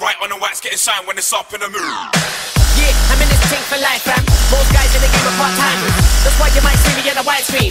right on the wax, getting signed when it's up in the mood. Yeah, I'm in this thing for life, fam. Most guys in the game are part time. That's why you might see me in the wide screen.